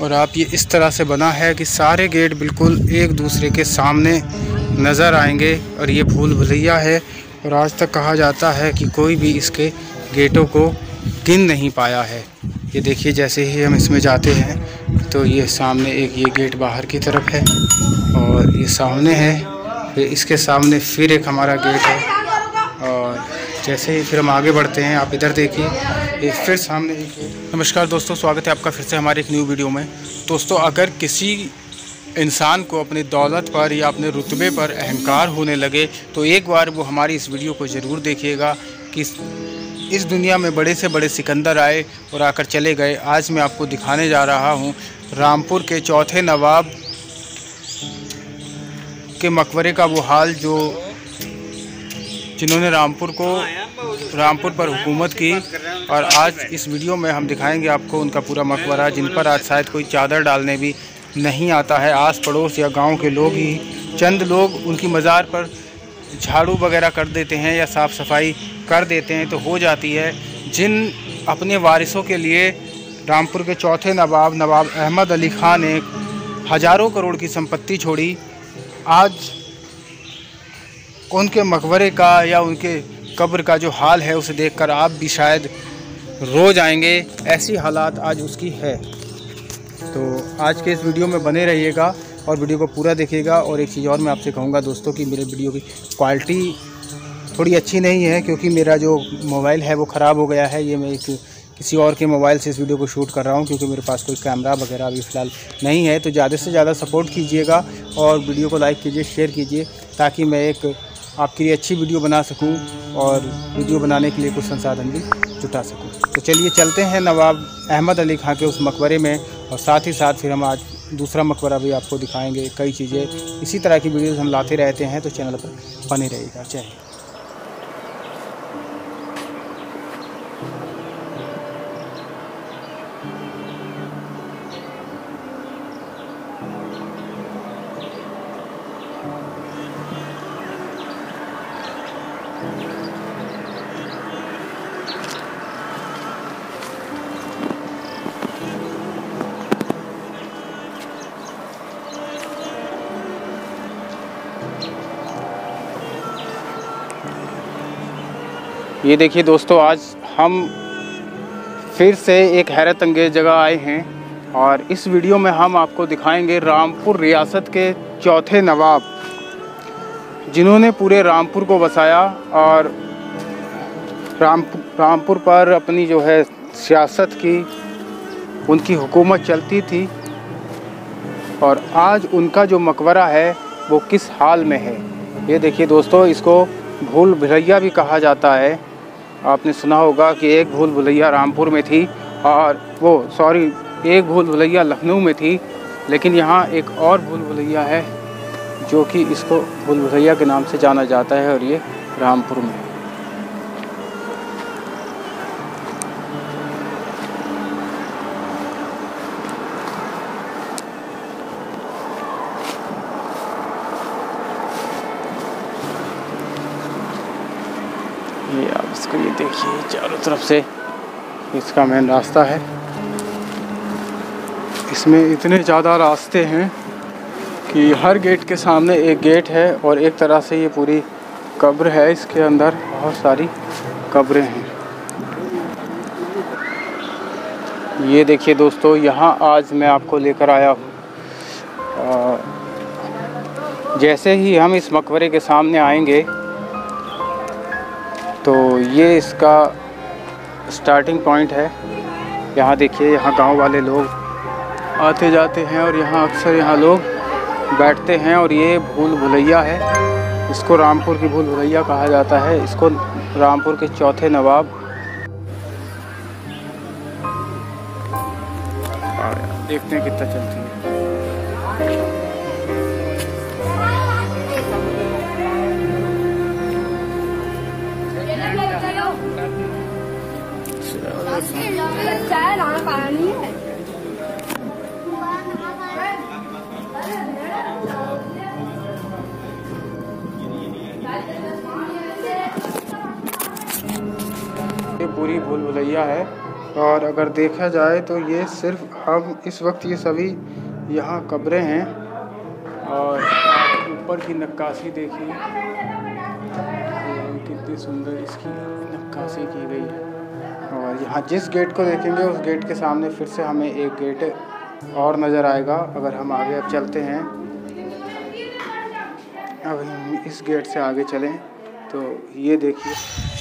और आप ये इस तरह से बना है कि सारे गेट बिल्कुल एक दूसरे के सामने नज़र आएँगे और ये भूल भुलैया है। और आज तक कहा जाता है कि कोई भी इसके गेटों को गिन नहीं पाया है। ये देखिए जैसे ही हम इसमें जाते हैं तो ये सामने एक ये गेट बाहर की तरफ़ है और ये सामने है। फिर इसके सामने फिर एक हमारा गेट है। जैसे ही फिर हम आगे बढ़ते हैं, आप इधर देखिए। फिर सामने नमस्कार दोस्तों, स्वागत है आपका फिर से हमारे एक न्यू वीडियो में। दोस्तों, अगर किसी इंसान को अपनी दौलत पर या अपने रुतबे पर अहंकार होने लगे तो एक बार वो हमारी इस वीडियो को ज़रूर देखिएगा कि इस दुनिया में बड़े से बड़े सिकंदर आए और आकर चले गए। आज मैं आपको दिखाने जा रहा हूँ, रामपुर के चौथे नवाब के मकबरे का वो हाल जो, जिन्होंने रामपुर को रामपुर पर हुकूमत की और आज इस वीडियो में हम दिखाएँगे आपको उनका पूरा मकबरा, जिन पर आज शायद कोई चादर डालने भी नहीं आता है। आस पड़ोस या गाँव के लोग ही, चंद लोग उनकी मज़ार पर झाड़ू वगैरह कर देते हैं या साफ़ सफ़ाई कर देते हैं तो हो जाती है। जिन अपने वारिसों के लिए रामपुर के चौथे नवाब नवाब अहमद अली ख़ान ने हज़ारों करोड़ की संपत्ति छोड़ी, आज उनके मकबरे का या उनके कब्र का जो हाल है उसे देखकर आप भी शायद रो जाएँगे। ऐसी हालात आज उसकी है। तो आज के इस वीडियो में बने रहिएगा और वीडियो को पूरा देखिएगा और एक चीज़ और मैं आपसे कहूँगा दोस्तों कि मेरे वीडियो की क्वालिटी थोड़ी अच्छी नहीं है क्योंकि मेरा जो मोबाइल है वो ख़राब हो गया है। ये मैं एक किसी और के मोबाइल से इस वीडियो को शूट कर रहा हूँ क्योंकि मेरे पास कोई कैमरा वगैरह अभी फ़िलहाल नहीं है। तो ज़्यादा से ज़्यादा सपोर्ट कीजिएगा और वीडियो को लाइक कीजिए, शेयर कीजिए ताकि मैं एक आपके लिए अच्छी वीडियो बना सकूँ और वीडियो बनाने के लिए कुछ संसाधन भी जुटा सकूँ। तो चलिए चलते हैं नवाब अहमद अली खां के उस मकबरे में और साथ ही साथ फिर हम आज दूसरा मकबरा भी आपको दिखाएँगे, कई चीज़ें। इसी तरह की वीडियोज़ हम लाते रहते हैं तो चैनल पर बने रहेगा चाहे ये देखिए दोस्तों, आज हम फिर से एक हैरत अंगेज़ जगह आए हैं और इस वीडियो में हम आपको दिखाएँगे रामपुर रियासत के चौथे नवाब, जिन्होंने पूरे रामपुर को बसाया और राम, रामपुर पर अपनी जो है सियासत की, उनकी हुकूमत चलती थी और आज उनका जो मकबरा है वो किस हाल में है? ये देखिए दोस्तों, इसको भूल भुलैया भी कहा जाता है। आपने सुना होगा कि एक भूल भुलैया रामपुर में थी और वो सॉरी एक भूल भुलैया लखनऊ में थी, लेकिन यहाँ एक और भूल भुलैया है जो कि इसको भूल भुलैया के नाम से जाना जाता है और ये रामपुर में ये आप इसको ये देखिए चारों तरफ़ से। इसका मेन रास्ता है। इसमें इतने ज़्यादा रास्ते हैं कि हर गेट के सामने एक गेट है और एक तरह से ये पूरी कब्र है। इसके अंदर बहुत सारी कब्रें हैं। ये देखिए दोस्तों, यहाँ आज मैं आपको लेकर आया हूँ। जैसे ही हम इस मकबरे के सामने आएँगे तो ये इसका स्टार्टिंग पॉइंट है। यहाँ देखिए, यहाँ गाँव वाले लोग आते जाते हैं और यहाँ अक्सर यहाँ लोग बैठते हैं और ये भूल भुलैया है। इसको रामपुर की भूल भुलैया कहा जाता है। इसको रामपुर के चौथे नवाब। देखते हैं कितना चलती है। पूरी भूल भुलैया है। और अगर देखा जाए तो ये सिर्फ़ हम इस वक्त ये सभी यहाँ कब्रें हैं। और ऊपर की नक्काशी देखिए। कितनी सुंदर इसकी नक्काशी की गई है। और यहाँ जिस गेट को देखेंगे, उस गेट के सामने फिर से हमें एक गेट और नज़र आएगा, अगर हम आगे अब चलते हैं। अब हम इस गेट से आगे चलें तो ये देखिए।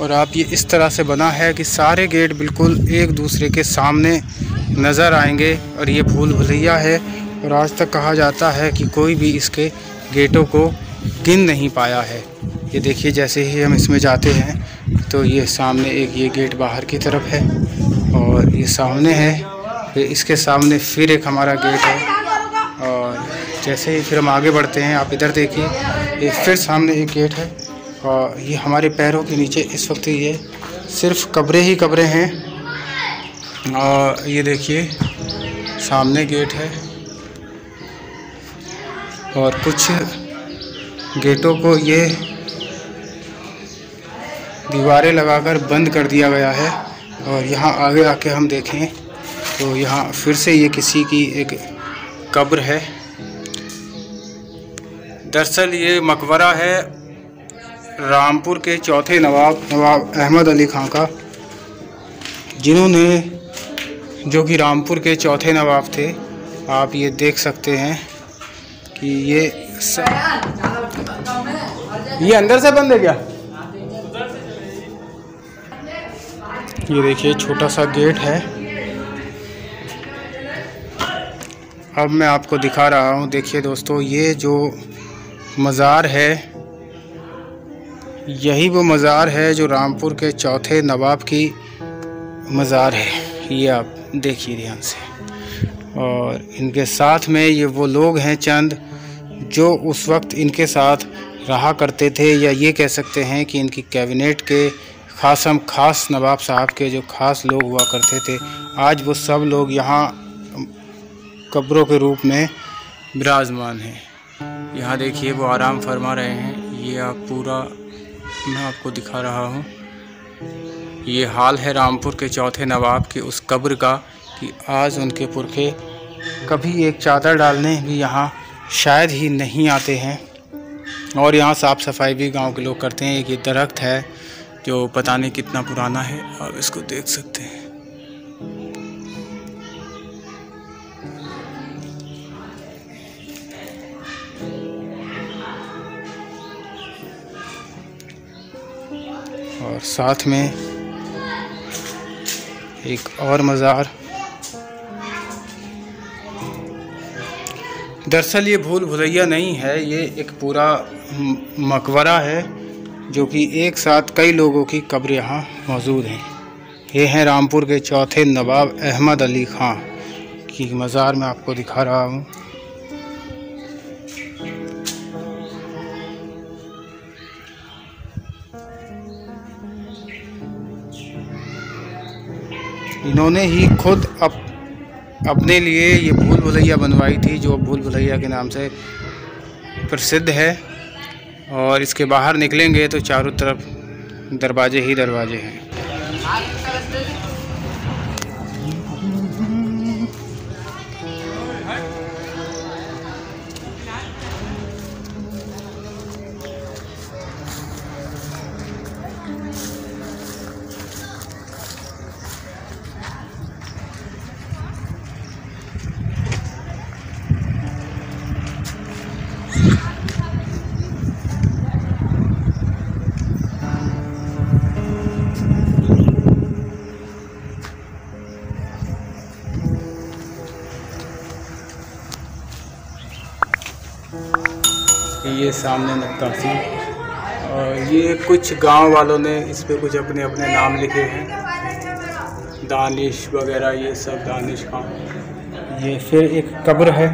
और आप ये इस तरह से बना है कि सारे गेट बिल्कुल एक दूसरे के सामने नज़र आएँगे और ये भूल भुलैया है और आज तक कहा जाता है कि कोई भी इसके गेटों को गिन नहीं पाया है। ये देखिए जैसे ही हम इसमें जाते हैं तो ये सामने एक ये गेट बाहर की तरफ़ है और ये सामने है फिर इसके सामने फिर एक हमारा गेट है। और जैसे ही फिर हम आगे बढ़ते हैं, आप इधर देखिए, ये फिर सामने एक गेट है। और ये हमारे पैरों के नीचे इस वक्त ये सिर्फ़ कब्रें ही कब्रें हैं। और ये देखिए, सामने गेट है। और कुछ गेटों को ये दीवारें लगाकर बंद कर दिया गया है। और यहाँ आगे आके हम देखें तो यहाँ फिर से ये किसी की एक कब्र है। दरअसल ये मकबरा है रामपुर के चौथे नवाब नवाब अहमद अली खां का, जिन्होंने, जो कि रामपुर के चौथे नवाब थे, आप ये देख सकते हैं कि ये स... ये अंदर से बंद है क्या? ये देखिए, छोटा सा गेट है। अब मैं आपको दिखा रहा हूँ। देखिए दोस्तों, ये जो मज़ार है यही वो मज़ार है जो रामपुर के चौथे नवाब की मज़ार है। ये आप देखिए ध्यान से। और इनके साथ में ये वो लोग हैं चंद, जो उस वक्त इनके साथ रहा करते थे या ये कह सकते हैं कि इनकी कैबिनेट के खासम खास नवाब साहब के जो खास लोग हुआ करते थे, आज वो सब लोग यहाँ कब्रों के रूप में विराजमान हैं। यहाँ देखिए वो आराम फरमा रहे हैं। ये आप पूरा मैं आपको दिखा रहा हूँ। ये हाल है रामपुर के चौथे नवाब के उस कब्र का कि आज उनके पुरखे कभी एक चादर डालने भी यहाँ शायद ही नहीं आते हैं। और यहाँ साफ़ सफ़ाई भी गाँव के लोग करते हैं। एक ये दरख्त है जो पता नहीं कितना पुराना है। आप इसको देख सकते हैं। और साथ में एक और मज़ार। दरअसल ये भूल भुलैया नहीं है, ये एक पूरा मकबरा है, जो कि एक साथ कई लोगों की कब्र यहाँ मौजूद हैं। ये हैं रामपुर के चौथे नवाब अहमद अली ख़ां की मज़ार मैं आपको दिखा रहा हूँ। इन्होंने ही खुद अप, अपने लिए ये भूल भुलैया बनवाई थी जो भूल भुलैया के नाम से प्रसिद्ध है। और इसके बाहर निकलेंगे तो चारों तरफ़ दरवाजे ही दरवाजे हैं। ये सामने नक्काशी। और ये कुछ गाँव वालों ने इस पर कुछ अपने अपने नाम लिखे हैं। दानिश वगैरह, ये सब दानिश खान ये फिर एक कब्र है।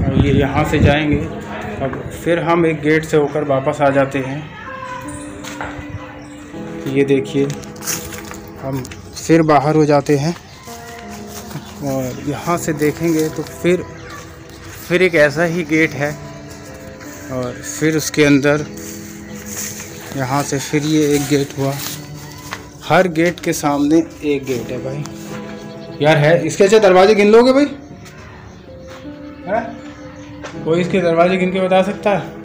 और ये यहाँ से जाएँगे। अब फिर हम एक गेट से होकर वापस आ जाते हैं। ये देखिए, हम फिर बाहर हो जाते हैं। और यहाँ से देखेंगे तो फिर फिर एक ऐसा ही गेट है और फिर उसके अंदर यहाँ से फिर ये एक गेट हुआ। हर गेट के सामने एक गेट है भाई। यार है, इसके अच्छे दरवाजे गिन लोगे भाई? है? कोई इसके दरवाजे गिन के बता सकता है?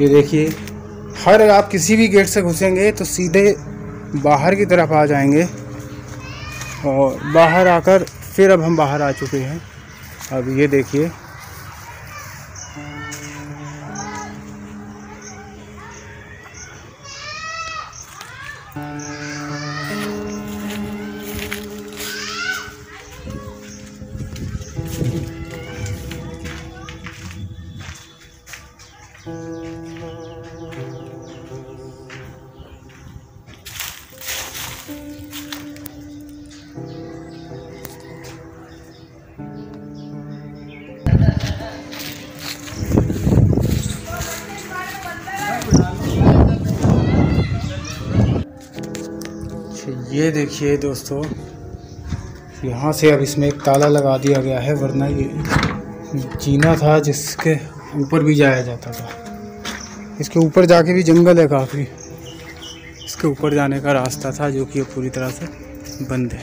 ये देखिए, हर आप किसी भी गेट से घुसेंगे तो सीधे बाहर की तरफ़ आ जाएँगे। और बाहर आकर फिर अब हम बाहर आ चुके हैं। अब ये देखिए ये देखिए दोस्तों, यहाँ से अब इसमें एक ताला लगा दिया गया है, वरना ये जीना था जिसके ऊपर भी जाया जाता था। इसके ऊपर जाके भी जंगल है काफ़ी। इसके ऊपर जाने का रास्ता था जो कि पूरी तरह से बंद है।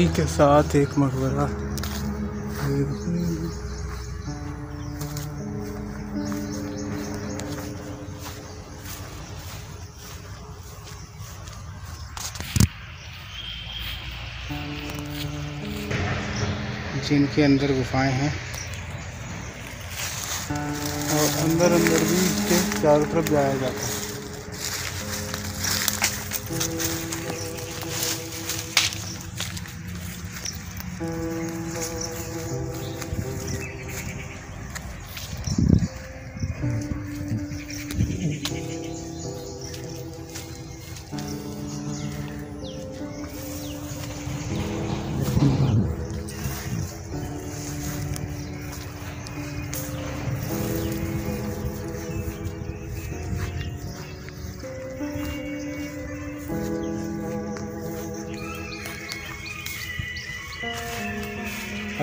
उसी के साथ एक मकबरा। जिनके अंदर गुफाएँ हैं। और अंदर अंदर भी इसके चारों तरफ़ जाया जाता है।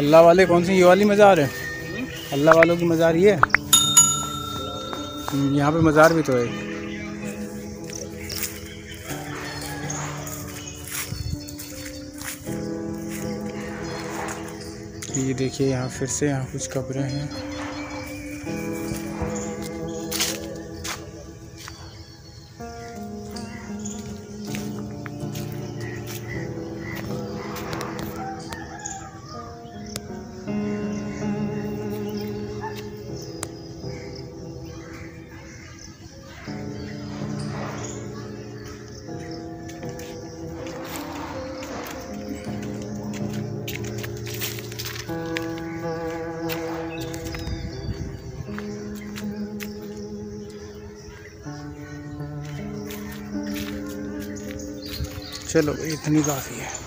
अल्लाह वाले, कौन सी ये वाली मज़ार है? अल्लाह वालों की मज़ार ये है। यहाँ पे मज़ार भी तो है। ये देखिए, यहाँ फिर से यहाँ कुछ कब्रें हैं। चलो इतनी काफ़ी है।